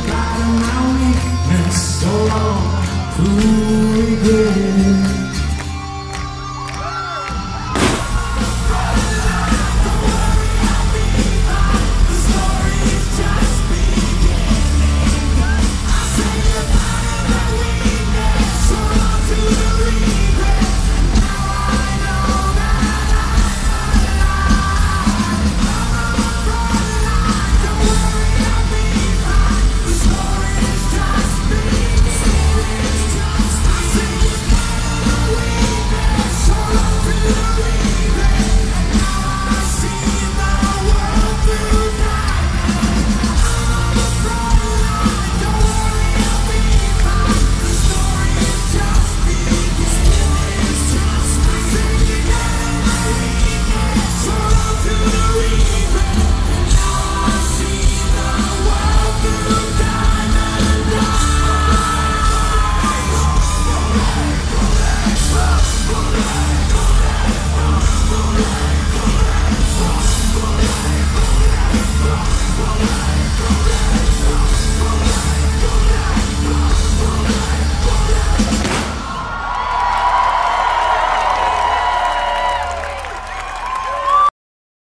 forgotten my weakness so long. Ooh, regret.